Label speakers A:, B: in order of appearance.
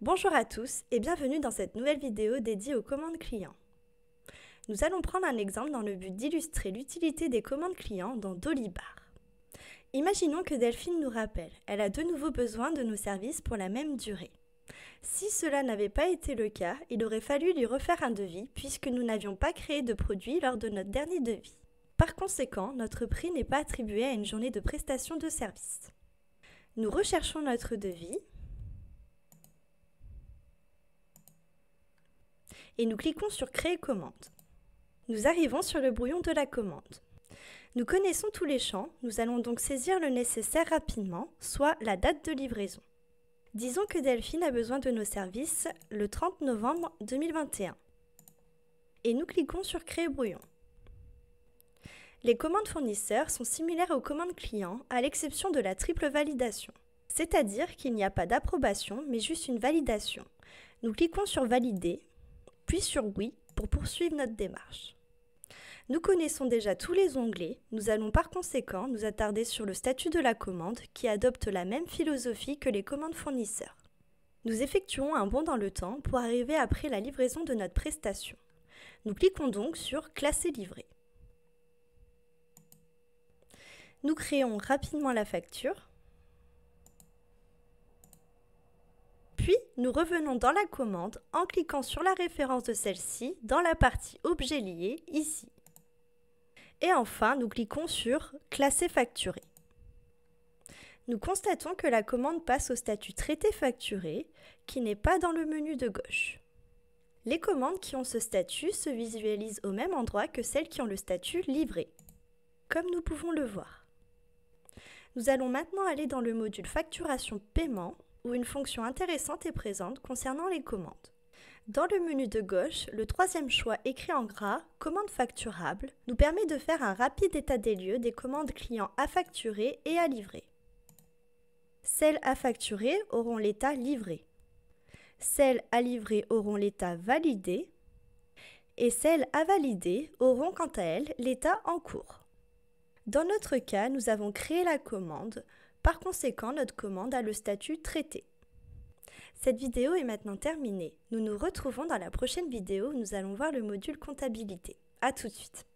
A: Bonjour à tous et bienvenue dans cette nouvelle vidéo dédiée aux commandes clients. Nous allons prendre un exemple dans le but d'illustrer l'utilité des commandes clients dans Dolibar. Imaginons que Delphine nous rappelle, elle a de nouveau besoin de nos services pour la même durée. Si cela n'avait pas été le cas, il aurait fallu lui refaire un devis puisque nous n'avions pas créé de produit lors de notre dernier devis. Par conséquent, notre prix n'est pas attribué à une journée de prestation de service. Nous recherchons notre devis et nous cliquons sur Créer commande. Nous arrivons sur le brouillon de la commande. Nous connaissons tous les champs, nous allons donc saisir le nécessaire rapidement, soit la date de livraison. Disons que Delphine a besoin de nos services le 30 novembre 2021. Et nous cliquons sur Créer brouillon. Les commandes fournisseurs sont similaires aux commandes clients à l'exception de la triple validation. C'est-à-dire qu'il n'y a pas d'approbation mais juste une validation. Nous cliquons sur Valider, puis sur Oui pour poursuivre notre démarche. Nous connaissons déjà tous les onglets, nous allons par conséquent nous attarder sur le statut de la commande qui adopte la même philosophie que les commandes fournisseurs. Nous effectuons un bond dans le temps pour arriver après la livraison de notre prestation. Nous cliquons donc sur Classer livré. Nous créons rapidement la facture. Puis, nous revenons dans la commande en cliquant sur la référence de celle-ci dans la partie Objet lié ici. Et enfin, nous cliquons sur Classer facturé. Nous constatons que la commande passe au statut Traité facturé qui n'est pas dans le menu de gauche. Les commandes qui ont ce statut se visualisent au même endroit que celles qui ont le statut Livré, comme nous pouvons le voir. Nous allons maintenant aller dans le module facturation paiement où une fonction intéressante est présente concernant les commandes. Dans le menu de gauche, le troisième choix écrit en gras, commande facturable, nous permet de faire un rapide état des lieux des commandes clients à facturer et à livrer. Celles à facturer auront l'état livré. Celles à livrer auront l'état validé. Et celles à valider auront quant à elles l'état en cours. Dans notre cas, nous avons créé la commande. Par conséquent, notre commande a le statut traité. Cette vidéo est maintenant terminée. Nous nous retrouvons dans la prochaine vidéo où nous allons voir le module comptabilité. A tout de suite.